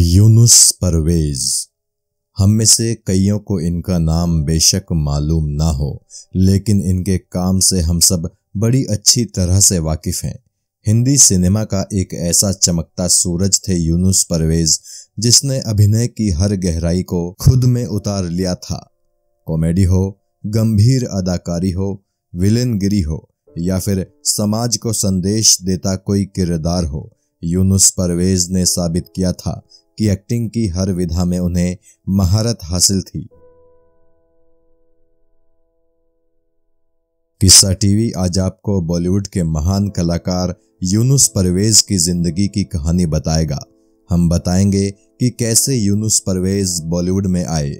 यूनुस परवेज। हम में से कईयों को इनका नाम बेशक मालूम ना हो, लेकिन इनके काम से हम सब बड़ी अच्छी तरह से वाकिफ हैं। हिंदी सिनेमा का एक ऐसा चमकता सूरज थे यूनुस परवेज, जिसने अभिनय की हर गहराई को खुद में उतार लिया था। कॉमेडी हो, गंभीर अदाकारी हो, विलेनगिरी हो, या फिर समाज को संदेश देता कोई किरदार हो, यूनुस परवेज ने साबित किया था कि एक्टिंग की हर विधा में उन्हें महारत हासिल थी। किस्सा टीवी आज आपको बॉलीवुड के महान कलाकार यूनुस परवेज की ज़िंदगी की कहानी बताएगा। हम बताएँगे कि कैसे यूनुस परवेज बॉलीवुड में आए।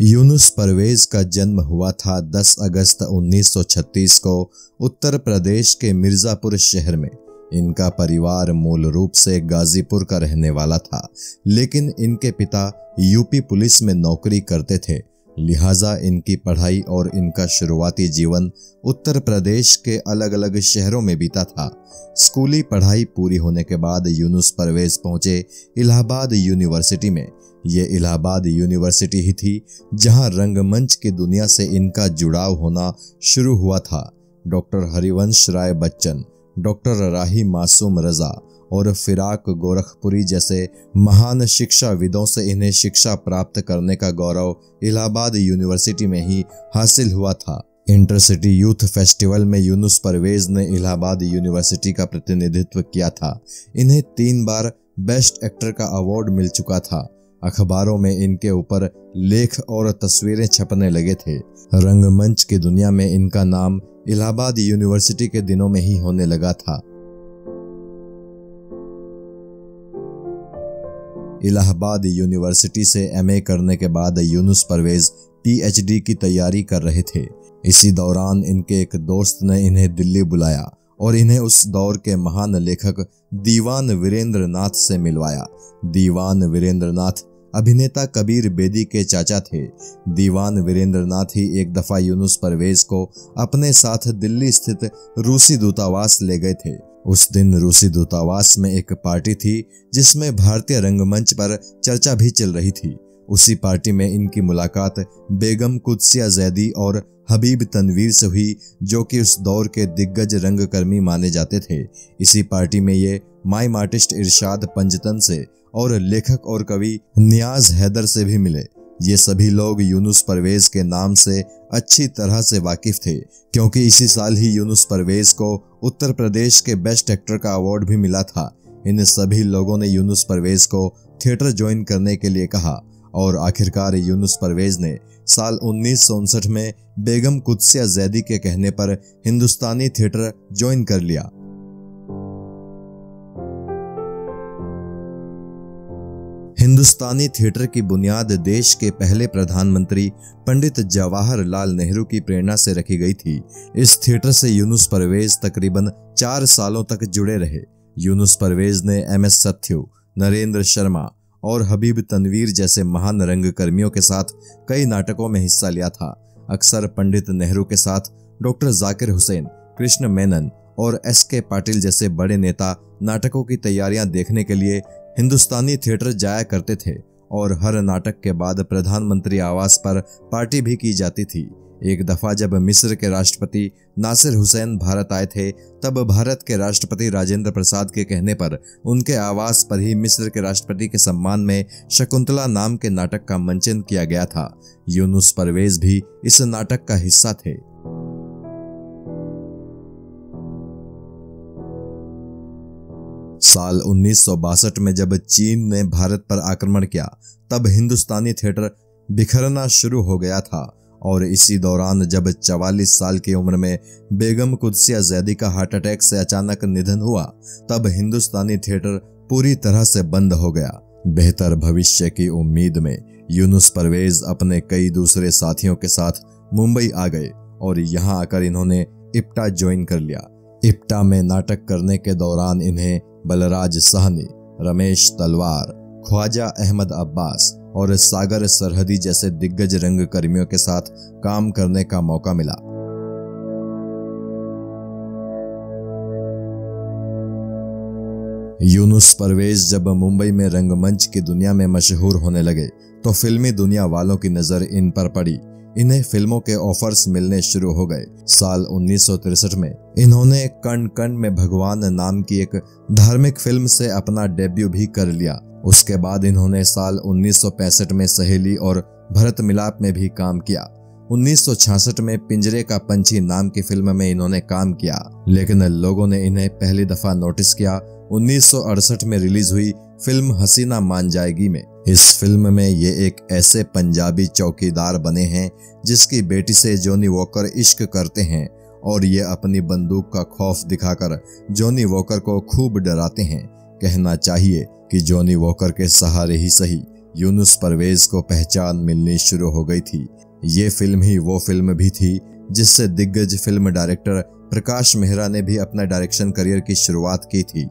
यूनुस परवेज का जन्म हुआ था 10 अगस्त 1936 को उत्तर प्रदेश के मिर्जापुर शहर में। इनका परिवार मूल रूप से गाजीपुर का रहने वाला था। लेकिन इनके पिता यूपी पुलिस में नौकरी करते थे। लिहाजा इनकी पढ़ाई और इनका शुरुआती जीवन उत्तर प्रदेश के अलग अलग शहरों में बीता था। स्कूली पढ़ाई पूरी होने के बाद यूनुस परवेज पहुँचे इलाहाबाद यूनिवर्सिटी में। ये इलाहाबाद यूनिवर्सिटी ही थी, जहाँ रंगमंच की दुनिया से इनका जुड़ाव होना शुरू हुआ था। डॉक्टर हरिवंश राय बच्चन डॉक्टर राही मासूम रजा और फिराक गोरखपुरी जैसे महान शिक्षाविदों से इन्हें शिक्षा प्राप्त करने का गौरव इलाहाबाद यूनिवर्सिटी में ही हासिल हुआ था। इंटरसिटी यूथ फेस्टिवल में यूनुस परवेज ने इलाहाबाद यूनिवर्सिटी का प्रतिनिधित्व किया था। इन्हें तीन बार बेस्ट एक्टर का अवार्ड मिल चुका था। अखबारों में इनके ऊपर लेख और तस्वीरें छपने लगे थे। रंगमंच की दुनिया में इनका नाम इलाहाबाद यूनिवर्सिटी के दिनों में ही होने लगा था। इलाहाबाद यूनिवर्सिटी से एमए करने के बाद यूनुस परवेज पीएचडी की तैयारी कर रहे थे। इसी दौरान इनके एक दोस्त ने इन्हें दिल्ली बुलाया और इन्हें उस दौर के महान लेखक दीवान वीरेंद्र नाथ से मिलवाया। दीवान वीरेंद्र नाथ अभिनेता कबीर बेदी के चाचा थे। दीवान वीरेंद्र नाथ ही एक दफ़ा यूनुस परवेज को अपने साथ दिल्ली स्थित रूसी दूतावास ले गए थे। उस दिन रूसी दूतावास में एक पार्टी थी, जिसमें भारतीय रंगमंच पर चर्चा भी चल रही थी। उसी पार्टी में इनकी मुलाकात बेगम कुदसिया जैदी और हबीब तनवीर से हुई, जो कि उस दौर के दिग्गज रंगकर्मी माने जाते थे। इसी पार्टी में ये माइम आर्टिस्ट इरशाद पंजतन से और लेखक और कवि नियाज हैदर से भी मिले। ये सभी लोग यूनुस परवेज के नाम से अच्छी तरह से वाकिफ थे, क्योंकि इसी साल ही यूनुस परवेज को उत्तर प्रदेश के बेस्ट एक्टर का अवार्ड भी मिला था। इन सभी लोगों ने यूनुस परवेज को थिएटर ज्वाइन करने के लिए कहा। और आखिरकार यूनुस परवेज ने साल उन्नीस में बेगम कुदसिया जैदी के कहने पर हिंदुस्तानी थिएटर ज्वाइन कर लिया। हिंदुस्तानी थिएटर की बुनियाद देश के पहले प्रधानमंत्री पंडित जवाहरलाल नेहरू की प्रेरणा से रखी गई थी। इस थिएटर से यूनुस परवेज तकरीबन चार सालों तक जुड़े रहे। यूनुस परवेज ने एम एस सत्यु, नरेंद्र शर्मा और हबीब तनवीर जैसे महान रंग कर्मियों के साथ कई नाटकों में हिस्सा लिया था। अक्सर पंडित नेहरू के साथ डॉक्टर जाकिर हुसैन, कृष्ण मेनन और एस के पाटिल जैसे बड़े नेता नाटकों की तैयारियाँ देखने के लिए हिंदुस्तानी थिएटर जाया करते थे और हर नाटक के बाद प्रधानमंत्री आवास पर पार्टी भी की जाती थी। एक दफ़ा जब मिस्र के राष्ट्रपति नासिर हुसैन भारत आए थे, तब भारत के राष्ट्रपति राजेंद्र प्रसाद के कहने पर उनके आवास पर ही मिस्र के राष्ट्रपति के सम्मान में शकुंतला नाम के नाटक का मंचन किया गया था। यूनुस परवेज भी इस नाटक का हिस्सा थे। साल उन्नीस सौ बासठ में जब चीन ने भारत पर आक्रमण किया, तब हिंदुस्तानी थिएटर बिखरना शुरू हो गया था। और इसी दौरान जब 44 साल की उम्र में बेगम कुदसिया जैदी का हार्ट अटैक से अचानक निधन हुआ, तब हिंदुस्तानी थिएटर पूरी तरह से बंद हो गया। बेहतर भविष्य की उम्मीद में यूनुस परवेज अपने कई दूसरे साथियों के साथ मुंबई आ गए और यहाँ आकर इन्होंने इप्टा ज्वाइन कर लिया। इप्टा में नाटक करने के दौरान इन्हें बलराज सहनी, रमेश तलवार ख्वाजा अहमद अब्बास और सागर सरहदी जैसे दिग्गज रंग कर्मियों के साथ काम करने का मौका मिला। यूनुस परवेज जब मुंबई में रंगमंच की दुनिया में मशहूर होने लगे तो फिल्मी दुनिया वालों की नज़र इन पर पड़ी। इन्हें फ़िल्मों के ऑफर्स मिलने शुरू हो गए। साल उन्नीस में इन्होंने कण कण में भगवान नाम की एक धार्मिक फ़िल्म से अपना डेब्यू भी कर लिया। उसके बाद इन्होंने साल 1965 में सहेली और भरत मिलाप में भी काम किया। 1966 में पिंजरे का पंछी नाम की फ़िल्म में इन्होंने काम किया, लेकिन लोगों ने इन्हें पहली दफ़ा नोटिस किया। 1968 में रिलीज़ हुई फ़िल्म हसीना मान जाएगी में। इस फ़िल्म में ये एक ऐसे पंजाबी चौकीदार बने हैं, जिसकी बेटी से जोनी वॉकर इश्क करते हैं, और ये अपनी बंदूक का खौफ दिखाकर जोनी वॉकर को खूब डराते हैं। कहना चाहिए कि जॉनी वॉकर के सहारे ही सही यूनुस परवेज को पहचान मिलनी शुरू हो गई थी। ये फ़िल्म ही वो फ़िल्म भी थी, जिससे दिग्गज फ़िल्म डायरेक्टर प्रकाश मेहरा ने भी अपना डायरेक्शन करियर की शुरुआत की थी।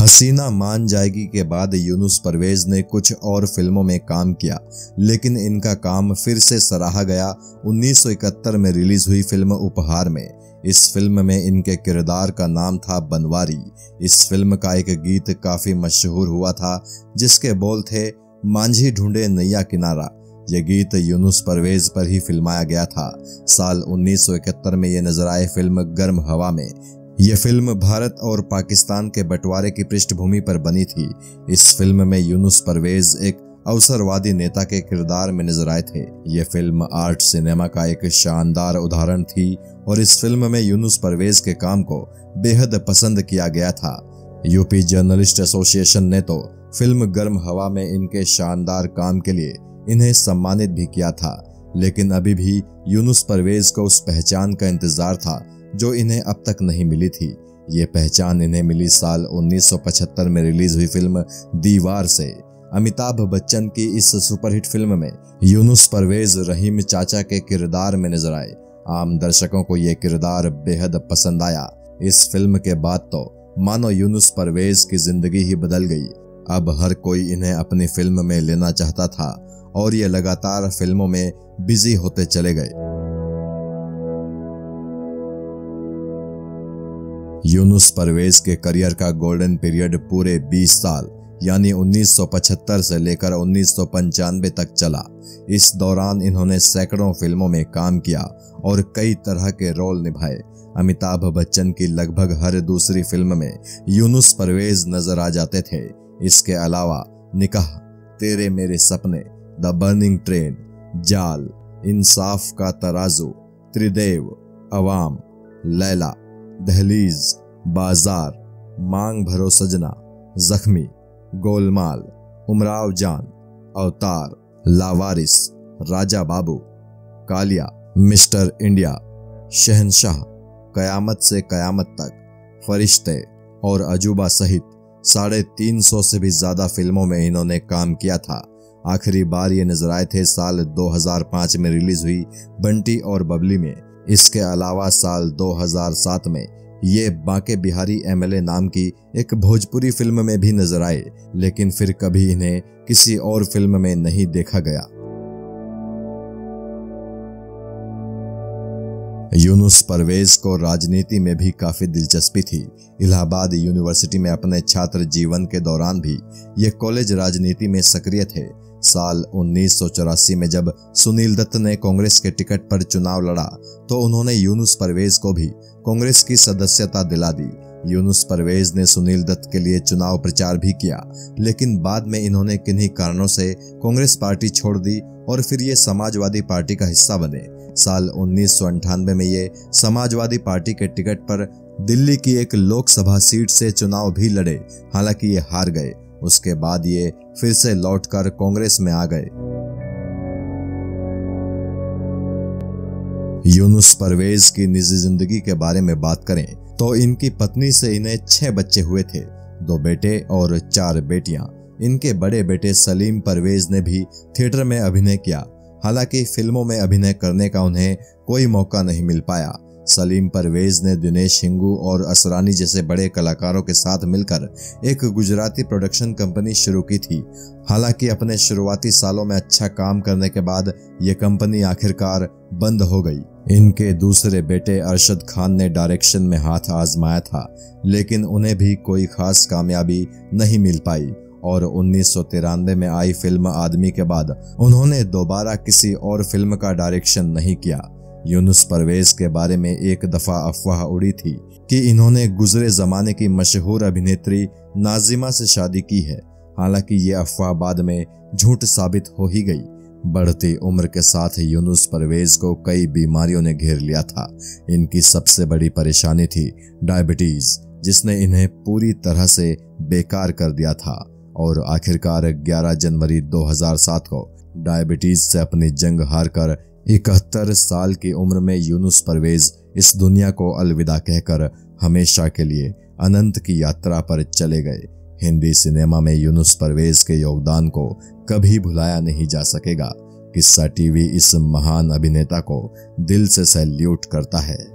हसीना मान जाएगी के बाद यूनुस परवेज ने कुछ और फ़िल्मों में काम किया, लेकिन इनका काम फिर से सराहा गया। 1971 में रिलीज़ हुई फ़िल्म उपहार में। इस फ़िल्म में इनके किरदार का नाम था बनवारी। इस फ़िल्म का एक गीत काफ़ी मशहूर हुआ था, जिसके बोल थे, मांझी ढूंढे नैया किनारा। यह गीत यूनुस परवेज पर ही फिल्माया गया था। साल 1971 में यह नज़र आए फ़िल्म गर्म हवा में। यह फ़िल्म भारत और पाकिस्तान के बंटवारे की पृष्ठभूमि पर बनी थी। इस फ़िल्म में यूनुस परवेज एक अवसरवादी नेता के किरदार में नज़र आए थे। ये फ़िल्म आर्ट सिनेमा का एक शानदार उदाहरण थी और इस फ़िल्म में यूनुस परवेज के काम को बेहद पसंद किया गया था। यूपी जर्नलिस्ट एसोसिएशन ने तो फ़िल्म गर्म हवा में इनके शानदार काम के लिए इन्हें सम्मानित भी किया था, लेकिन अभी भी यूनुस परवेज को उस पहचान का इंतज़ार था जो इन्हें अब तक नहीं मिली थी। ये पहचान इन्हें मिली साल 1975 में रिलीज़ हुई फ़िल्म दीवार से। अमिताभ बच्चन की इस सुपरहिट फ़िल्म में यूनुस परवेज रहीम चाचा के किरदार में नज़र आए। आम दर्शकों को ये किरदार बेहद पसंद आया। इस फ़िल्म के बाद तो मानो यूनुस परवेज की ज़िंदगी ही बदल गई। अब हर कोई इन्हें अपनी फ़िल्म में लेना चाहता था और ये लगातार फ़िल्मों में बिज़ी होते चले गए। यूनुस परवेज के करियर का गोल्डन पीरियड पूरे 20 साल यानी 1975 से लेकर उन्नीस सौ पंचानबे तक चला। इस दौरान इन्होंने सैकड़ों फ़िल्मों में काम किया और कई तरह के रोल निभाए। अमिताभ बच्चन की लगभग हर दूसरी फ़िल्म में यूनुस परवेज नज़र आ जाते थे। इसके अलावा निकाह, तेरे मेरे सपने, द बर्निंग ट्रेन, जाल, इंसाफ का तराजू, त्रिदेव, अवाम, लैला, दहलीज, बाज़ार, मांग भरो सजना, जख्मी गोलमाल, उमराव जान, अवतार, लावारिस, राजा बाबू, कालिया, मिस्टर इंडिया, शहनशाह, कयामत से कयामत तक, फरिश्ते और अजूबा सहित साढ़े तीन सौ से भी ज़्यादा फ़िल्मों में इन्होंने काम किया था। आखिरी बार ये नज़र आए थे साल 2005 में रिलीज़ हुई बंटी और बबली में। इसके अलावा साल 2007 में ये बांके बिहारी एमएलए नाम की एक भोजपुरी फ़िल्म में भी नज़र आए, लेकिन फिर कभी इन्हें किसी और फ़िल्म में नहीं देखा गया। यूनुस परवेज को राजनीति में भी काफ़ी दिलचस्पी थी। इलाहाबाद यूनिवर्सिटी में अपने छात्र जीवन के दौरान भी ये कॉलेज राजनीति में सक्रिय थे साल उन्नीस सौ चौरासी में जब सुनील दत्त ने कांग्रेस के टिकट पर चुनाव लड़ा तो उन्होंने यूनुस परवेज को भी कांग्रेस की सदस्यता दिला दी। यूनुस परवेज ने सुनील दत्त के लिए चुनाव प्रचार भी किया, लेकिन बाद में इन्होंने किन्हीं कारणों से कांग्रेस पार्टी छोड़ दी और फिर ये समाजवादी पार्टी का हिस्सा बने। साल उन्नीस में ये समाजवादी पार्टी के टिकट पर दिल्ली की एक लोकसभा सीट से चुनाव भी लड़े, हालाँकि ये हार गए। उसके बाद ये फिर से लौटकर कांग्रेस में आ गए। यूनुस परवेज की निजी ज़िंदगी के बारे में बात करें तो इनकी पत्नी से इन्हें छह बच्चे हुए थे, दो बेटे और चार बेटियाँ। इनके बड़े बेटे सलीम परवेज ने भी थिएटर में अभिनय किया, हालाँकि फ़िल्मों में अभिनय करने का उन्हें कोई मौका नहीं मिल पाया। सलीम परवेज ने दिनेश हिंगू और असरानी जैसे बड़े कलाकारों के साथ मिलकर एक गुजराती प्रोडक्शन कंपनी शुरू की थी। हालाँकि अपने शुरुआती सालों में अच्छा काम करने के बाद ये कंपनी आखिरकार बंद हो गई। इनके दूसरे बेटे अरशद खान ने डायरेक्शन में हाथ आजमाया था, लेकिन उन्हें भी कोई खास कामयाबी नहीं मिल पाई और उन्नीस सौ तिरानवे में आई फ़िल्म आदमी के बाद उन्होंने दोबारा किसी और फ़िल्म का डायरेक्शन नहीं किया। यूनुस परवेज के बारे में एक दफ़ा अफवाह उड़ी थी कि इन्होंने गुजरे जमाने की मशहूर अभिनेत्री नाजिमा से शादी की है। हालाँकि ये अफवाह बाद में झूठ साबित हो ही गई। बढ़ती उम्र के साथ यूनुस परवेज को कई बीमारियों ने घेर लिया था। इनकी सबसे बड़ी परेशानी थी डायबिटीज़, जिसने इन्हें पूरी तरह से बेकार कर दिया था। और आखिरकार 11 जनवरी 2007 को डायबिटीज़ से अपनी जंग हारकर इकहत्तर साल की उम्र में यूनुस परवेज इस दुनिया को अलविदा कहकर हमेशा के लिए अनंत की यात्रा पर चले गए। हिंदी सिनेमा में यूनुस परवेज के योगदान को कभी भुलाया नहीं जा सकेगा। किस्सा टीवी इस महान अभिनेता को दिल से सैल्यूट करता है।